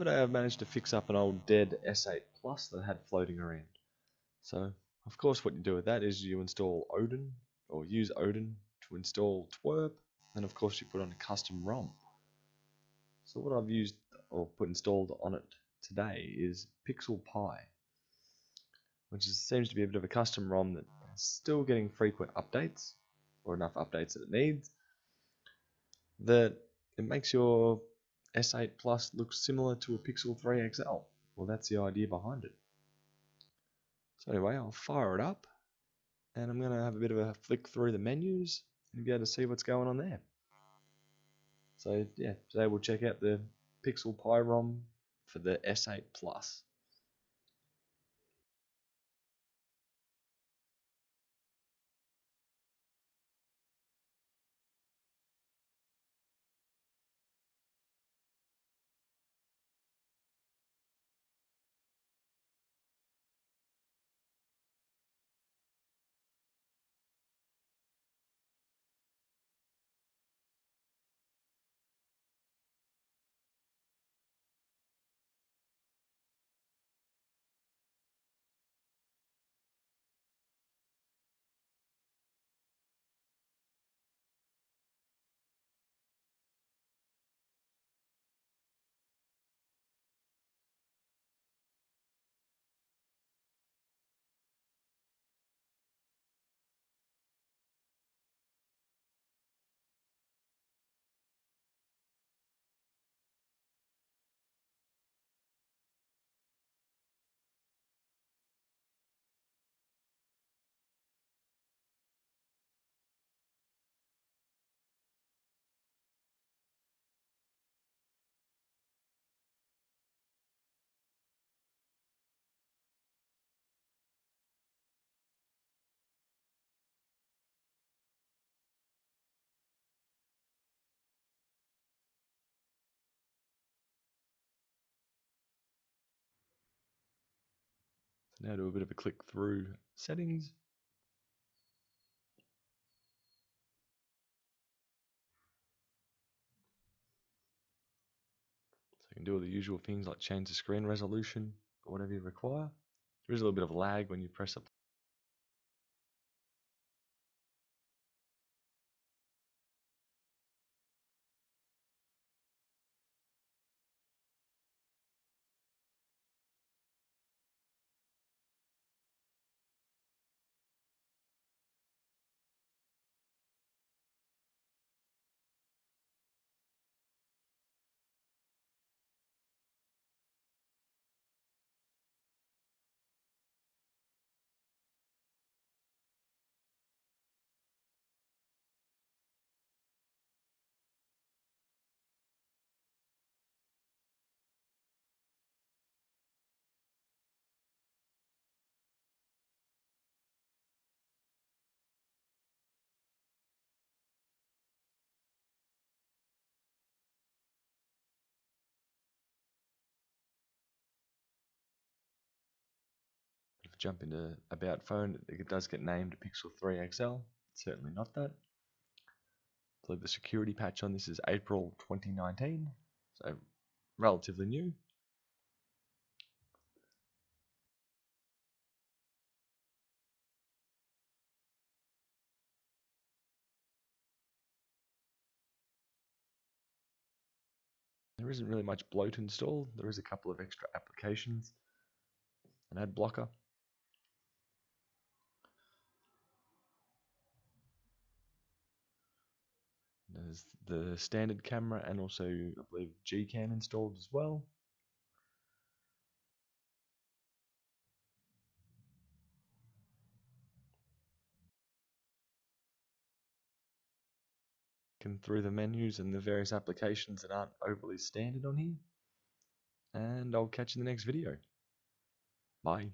other day I managed to fix up an old dead S8 Plus that I had floating around. So, of course, what you do with that is you install Odin, or use Odin to install TWRP, and of course you put on a custom ROM. So what I've used or put installed on it today is Pixel Pie, which is, seems to be a bit of a custom ROM that is still getting frequent updates, or enough updates that it needs, that it makes your S8 Plus looks similar to a Pixel 3 XL. Well, that's the idea behind it. So anyway, I'll fire it up and I'm going to have a bit of a flick through the menus and be able to see what's going on there. So yeah, today we'll check out the Pixel Pie ROM for the S8 Plus. Now do a bit of a click through settings. So you can do all the usual things like change the screen resolution or whatever you require. There is a little bit of lag when you press up jump into about phone, it does get named Pixel 3 XL. Certainly not that. I believe the security patch on this is April 2019, so relatively new. There isn't really much bloat installed. There is a couple of extra applications. An ad blocker. The standard camera and also I believe Gcam installed as well. through the menus and the various applications that aren't overly standard on here. And I'll catch you in the next video. Bye.